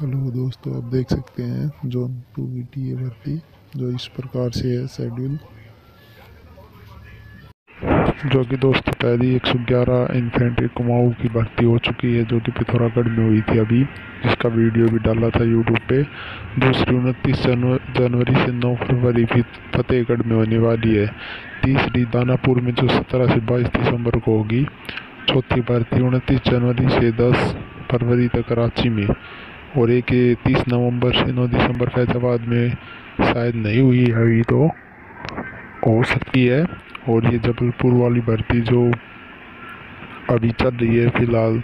Hello दोस्तों, आप देख सकते हैं जो टू वी टी भर्ती जो इस प्रकार से है शेड्यूल जो कि दोस्तों, पहली 111 इन्फेंट्री कुमाऊँ की भर्ती हो चुकी है, जो कि पिथौरागढ़ में हुई थी अभी, जिसका वीडियो भी डाला था यूट्यूब पे। दूसरी उनतीस जनवरी से 9 फरवरी भी फतेहगढ़ में होने वाली है। तीसरी दानापुर में, जो 17 से 22 दिसंबर को होगी। चौथी भर्ती उनतीस जनवरी से 10 फरवरी तक कराची में। और एक तीस नवंबर से नौ दिसंबर फैजाबाद में शायद नहीं हुई है, अभी तो हो सकती है। और ये जबलपुर वाली भर्ती जो अभी चल रही है फ़िलहाल।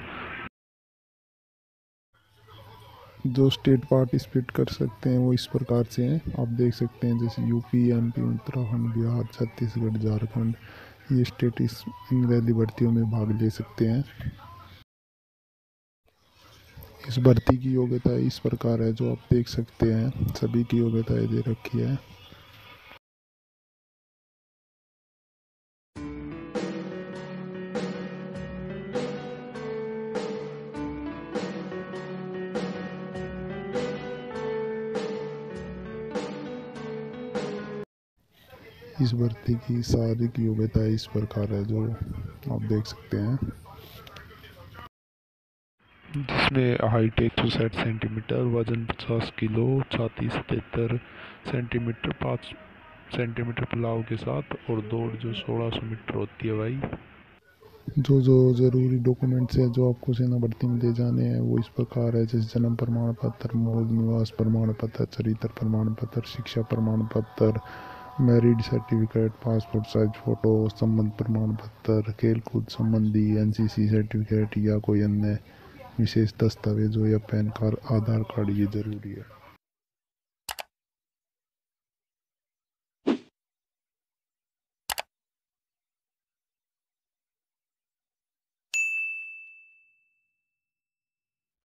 जो स्टेट पार्टिसिपेट कर सकते हैं वो इस प्रकार से हैं। आप देख सकते हैं जैसे यूपी एमपी उत्तराखंड, बिहार, छत्तीसगढ़, झारखंड, ये स्टेट इस इन रैली भर्तियों में भाग ले सकते हैं। इस भर्ती की योग्यता इस प्रकार है जो आप देख सकते हैं। सभी की योग्यताएँ दे रखी है। इस भर्ती की शारीरिक योग्यता इस प्रकार है जो आप देख सकते हैं। जिसमें हाइट एक सौ साठ सेंटीमीटर वज़न पचास किलो, छाती सतहत्तर सेंटीमीटर पाँच सेंटीमीटर पुलाव के साथ और दौड़ जो सोलह सौ मीटर होती है भाई। जो जो ज़रूरी डॉक्यूमेंट्स हैं, जो आपको सेना भर्ती में दे जाने हैं, वो इस प्रकार है, जैसे जन्म प्रमाण पत्र मूल निवास प्रमाण पत्र, चरित्र प्रमाण पत्र, शिक्षा प्रमाण पत्र married certificate passport size photo संबंध प्रमाण पत्र खेल कूद संबंधी एनसीसी सर्टिफिकेट या कोई अन्य विशेष दस्तावेजों या पैन कार्ड आधार कार्ड ये ज़रूरी है।